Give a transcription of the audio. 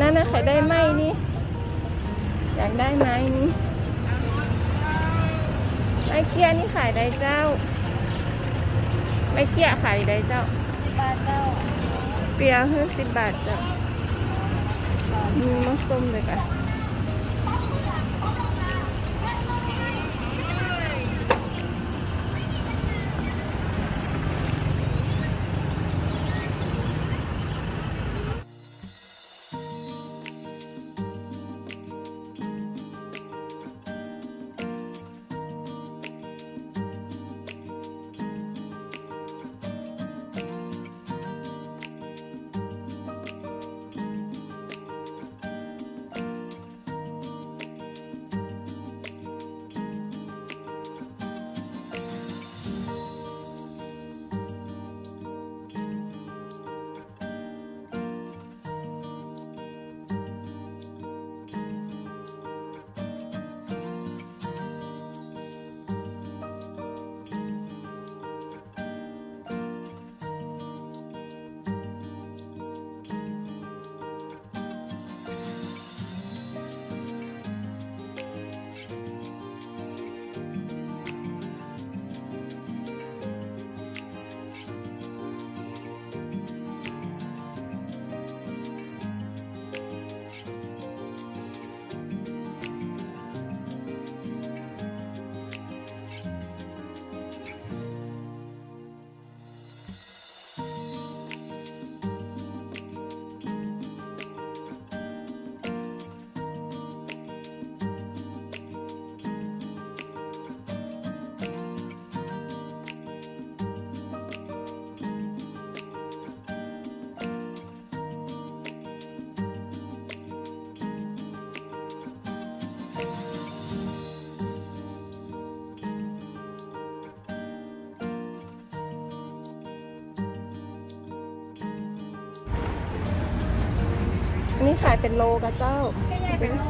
นั่นนะขายได้ไหมนี่ อยากได้ไหมนี่ไม้เกี้ยนี่ขายได้เจ้า ไม้เกี้ยขายได้เจ้าบาทเจ้า เปียเพิ่มสิบบาทเจ้ามีมะส้มเลยค่ะ อันนี้ขายเป็นโลกับเจ้าไม่ใช่เป็นโล